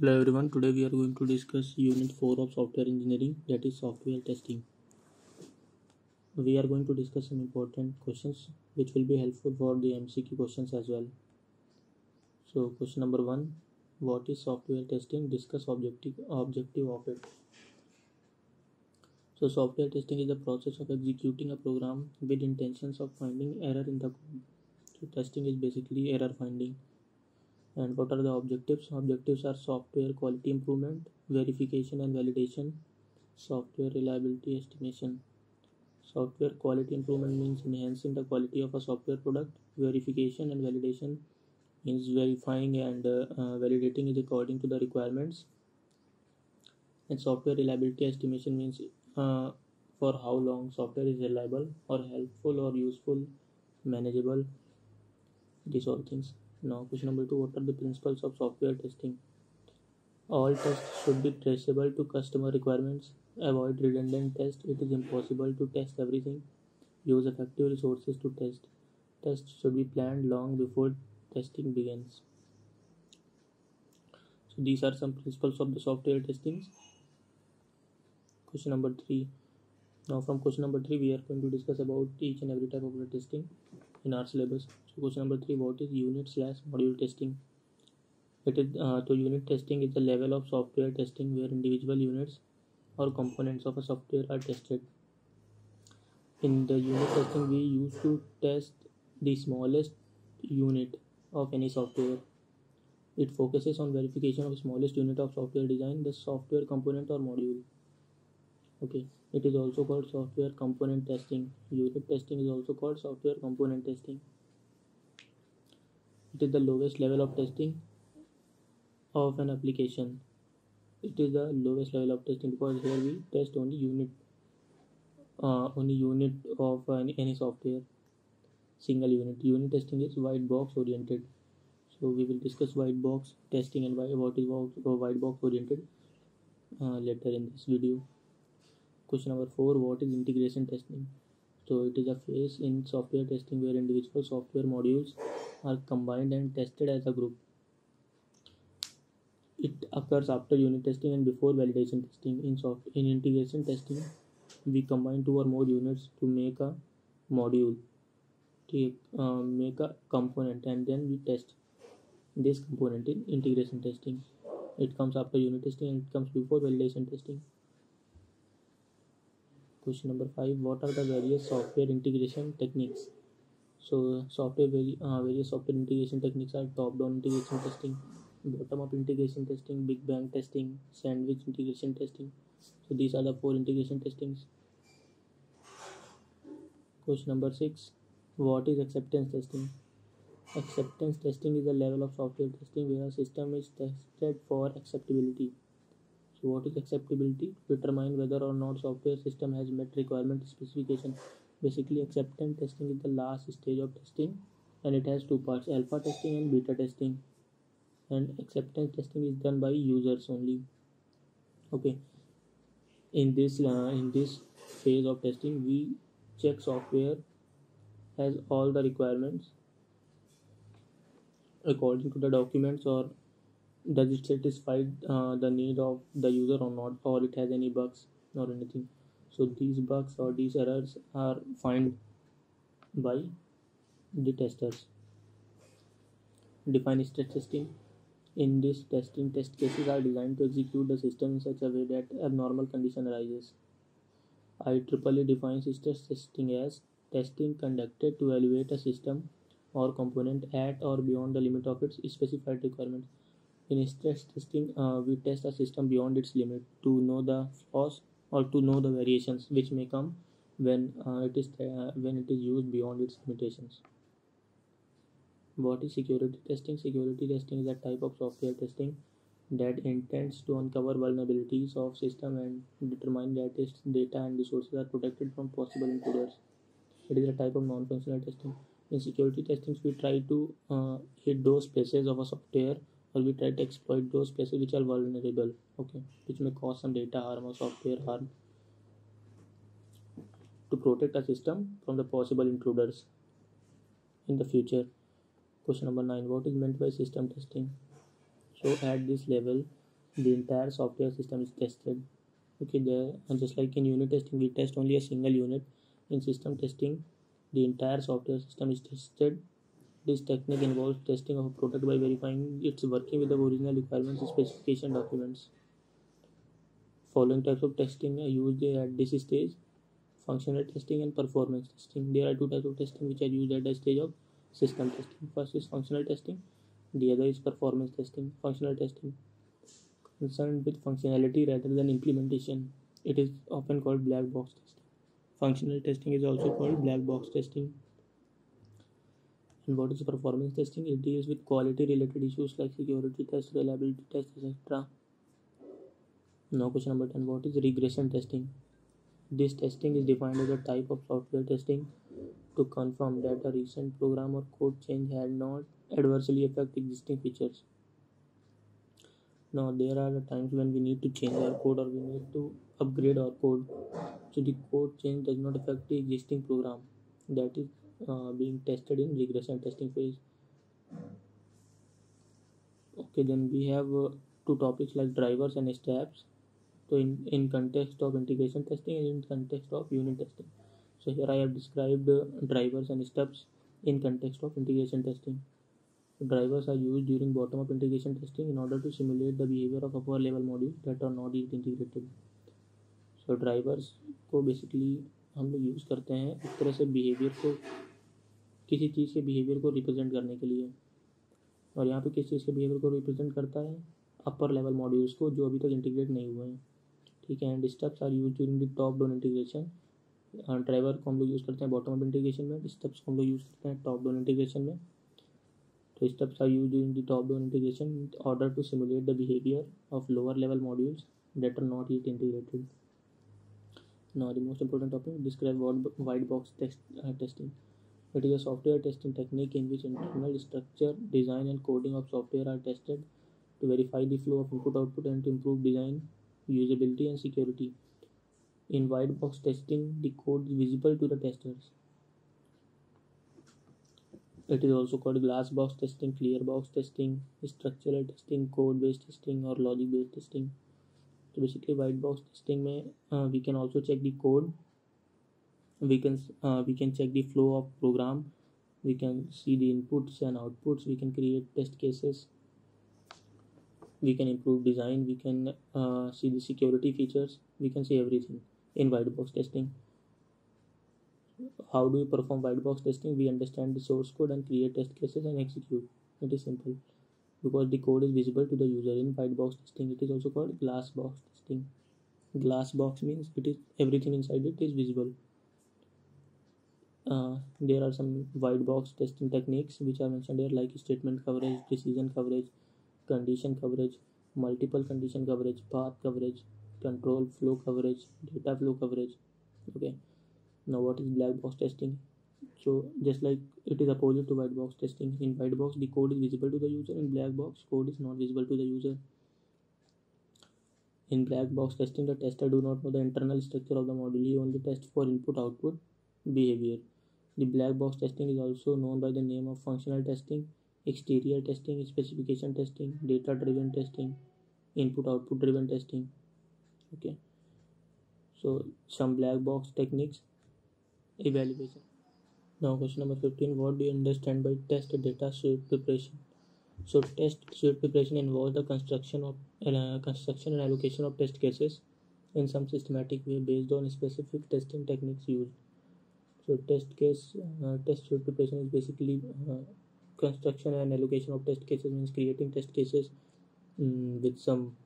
Hello everyone, today we are going to discuss unit 4 of software engineering that is software testing. We are going to discuss some important questions which will be helpful for the MCQ questions as well. So question number 1 What is software testing? Discuss objective objective of it. So software testing is the process of executing a program with intentions of finding error in the code. So testing is basically error finding and what are the objectives? Objectives are software quality improvement verification and validation software reliability estimation. Software quality improvement means enhancing the quality of a software product. Verification and validation means verifying and uh, uh, validating it according to the requirements. And software reliability estimation means uh, for how long software is reliable or helpful or useful manageable these all things now, question number two What are the principles of software testing? All tests should be traceable to customer requirements. Avoid redundant tests. It is impossible to test everything. Use effective resources to test. Tests should be planned long before testing begins. So, these are some principles of the software testing. Question number three. Now, from question number three, we are going to discuss about each and every type of the testing in our syllabus. So question number three, what is unit slash module testing? It is uh, so unit testing is the level of software testing where individual units or components of a software are tested. In the unit testing, we used to test the smallest unit of any software. It focuses on verification of smallest unit of software design, the software component or module. Okay it is also called software component testing. Unit testing is also called software component testing. It is the lowest level of testing of an application. It is the lowest level of testing because here we test only unit uh, only unit of any, any software single unit. Unit testing is white box oriented. So we will discuss white box testing and what is white box oriented uh, later in this video Question number four What is integration testing? So, it is a phase in software testing where individual software modules are combined and tested as a group. It occurs after unit testing and before validation testing. In, soft, in integration testing, we combine two or more units to make a module, take, uh, make a component, and then we test this component in integration testing. It comes after unit testing and it comes before validation testing. Question number five what are the various software integration techniques so software various software integration techniques are top down integration testing bottom up integration testing big bang testing sandwich integration testing so this are the four integration testings question number six what is acceptance testing acceptance testing is the level of software testing where system is tested for acceptability What is acceptability? Determine whether or not software system has met requirement specification. Basically acceptance testing is the last stage of testing and it has two parts alpha testing and beta testing and acceptance testing is done by users only okay in this uh, in this phase of testing we check software has all the requirements according to the documents or does it satisfy uh, the need of the user or not or it has any bugs or anything? So these bugs or these errors are found by the testers. Define stress testing. In this testing test cases are designed to execute the system in such a way that abnormal condition arises. IEEE defines stress testing as testing conducted to evaluate a system or component at or beyond the limit of its specified requirements in stress testing, uh, we test a system beyond its limit to know the flaws or to know the variations which may come when uh, it is uh, when it is used beyond its limitations. What is security testing? Security testing is a type of software testing that intends to uncover vulnerabilities of system and determine that its data and resources are protected from possible intruders. It is a type of non-functional testing. In security testing, we try to uh, hit those spaces of a software or we try to exploit those spaces which are vulnerable. Okay. Which may cause some data harm or software harm to protect a system from the possible intruders in the future. Question number 9 what is meant by system testing? So at this level the entire software system is tested. Okay there and just like in unit testing we test only a single unit. In system testing the entire software system is tested this technique involves testing of a product by verifying its working with the original requirements specification documents. Following types of testing are used at this stage. Functional testing and performance testing. There are two types of testing which are used at the stage of system testing. First is functional testing. The other is performance testing. Functional testing. Concerned with functionality rather than implementation. It is often called black box testing. Functional testing is also called black box testing and what is performance testing it deals with quality related issues like security test reliability test etc now question number 10 what is regression testing this testing is defined as a type of software testing to confirm that a recent program or code change had not adversely affect existing features. Now there are times when we need to change our code or we need to upgrade our code. So the code change does not affect the existing program that is uh, being tested in regression testing phase. Okay, then we have uh, two topics like drivers and steps so in, in context of integration testing and in context of unit testing so here i have described uh, drivers and steps in context of integration testing so drivers are used during bottom up integration testing in order to simulate the behavior of upper level modules that are not yet integrated so drivers को basically हम लोग use करते हैं एक तरह से behaviour को किसी चीज़ के बिहेवियर को रिप्रेजेंट करने के लिए। और यहाँ पे किस चीज़ के बिहेवियर को रिप्रेजेंट करता है? अपर लेवल मॉड्यूल्स को जो अभी तक इंटीग्रेट नहीं हुए हैं। ठीक है and steps are use during the top down integration driver को हम लोग यूज़ करते हैं बॉटम अप इंटीग्रेशन में स्टेप्स को हम लोग यूज़ करते हैं टॉप डाउन इंटीग्रेशन में। तो steps are use during the top down integration in order to simulate the behavior of lower level modules that are not yet integrated. Now the most important topic describe what uh, testing. It is a software testing technique in which internal structure, design and coding of software are tested to verify the flow of input output and to improve design usability and security. In white box testing, the code is visible to the testers. It is also called glass box testing, clear box testing, structural testing, code based testing, or logic based testing. So basically, white box testing, में uh, we can also check the code. We can uh, we can check the flow of program. We can see the inputs and outputs. We can create test cases. We can improve design. We can uh, see the security features. We can see everything in white box testing. How do we perform white box testing? We understand the source code and create test cases and execute. It is simple. Because the code is visible to the user in white box testing it is also called glass box testing. Glass box means it is everything inside it is visible uh, there are some white box testing techniques which are mentioned here like statement coverage decision coverage condition coverage, multiple condition coverage, path coverage, control flow coverage, data flow coverage. Okay. Now what is black box testing? So just like it is opposite to white box testing. In white box the code is visible to the user. In black box code is not visible to the user. In black box testing the tester do not know the internal structure of the module. He only tests for input output behavior. The black box testing is also known by the name of functional testing exterior testing, specification testing, data driven testing, input output driven testing. Okay, so some black box techniques evaluation. Now, question number 15 What do you understand by test data sheet preparation? So, test sheet preparation involves the construction of uh, construction and allocation of test cases in some systematic way based on specific testing techniques used. So, test case uh, test preparation is basically uh, construction and allocation of test cases means creating test cases um, with some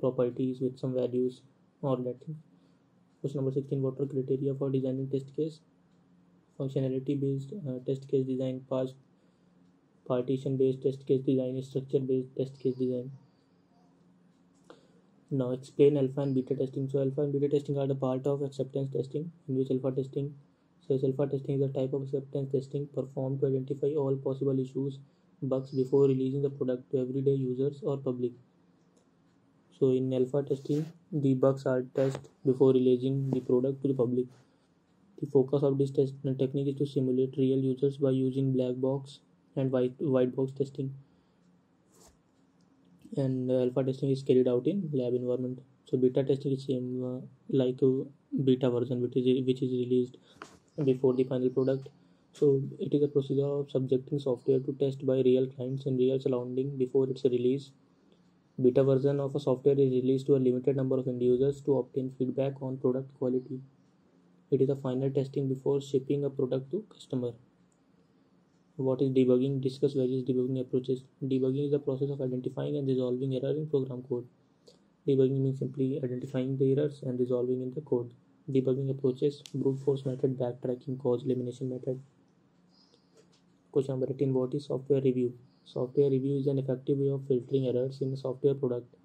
properties with some values or that thing. Question number 16 what are criteria for designing test case? Functionality based uh, test case design past partition based test case design structure based test case design. Now explain alpha and beta testing. So alpha and beta testing are the part of acceptance testing in which alpha testing so alpha testing is a type of acceptance testing performed to identify all possible issues, bugs before releasing the product to everyday users or public. So in alpha testing, the bugs are tested before releasing the product to the public. The focus of this test technique is to simulate real users by using black box and white, white box testing. and alpha testing is carried out in lab environment so beta testing is same uh, like uh, beta version which is which is released before the final product. So it is a procedure of subjecting software to test by real clients in real surrounding before its release. Beta version of a software is released to a limited number of end users to obtain feedback on product quality. It is a final testing before shipping a product to customer. What is debugging? Discuss various debugging approaches. Debugging is the process of identifying and resolving error in program code. Debugging means simply identifying the errors and resolving in the code debugging approaches brute force method back tracking cause elimination method question number eighteen what is software review software review is an effective way of filtering errors in software product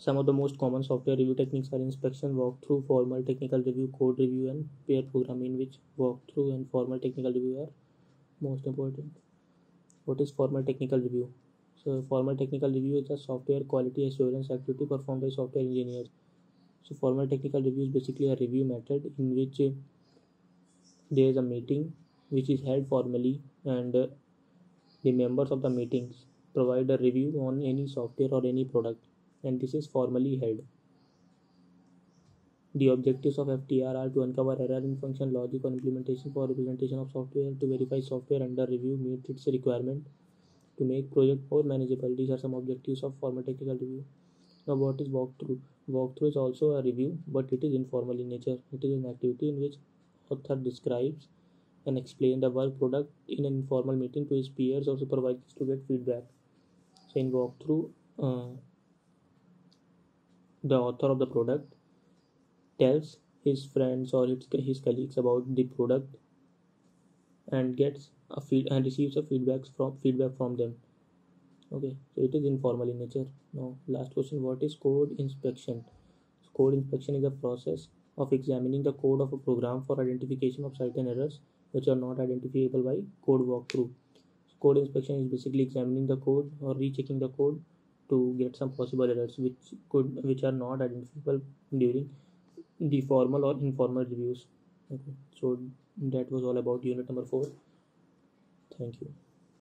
some of the most common software review techniques are inspection walk through formal technical review code review and pair program in which walk through and formal technical review are most important what is formal technical review so formal technical review is a software quality assurance activity perform by software engineers So, formal technical review is basically a review method in which there is a meeting which is held formally, and uh, the members of the meetings provide a review on any software or any product and this is formally held. The objectives of FTR are to uncover error in function logic or implementation for representation of software, to verify software under review meets its requirement, to make project more manageable. These are some objectives of formal technical review. Now, what is walkthrough? Walkthrough is also a review, but it is informal in nature. It is an activity in which author describes and explains the work product in an informal meeting to his peers or supervisors to get feedback. So, in walkthrough, uh, the author of the product tells his friends or his his colleagues about the product and gets a feed and receives a feedback from feedback from them okay so it is informal in nature. Now last question what is code inspection? Code inspection is a process of examining the code of a program for identification of certain errors which are not identifiable by code walkthrough. So code inspection is basically examining the code or rechecking the code to get some possible errors which could which are not identifiable during the formal or informal reviews. Okay so that was all about unit number 4 thank you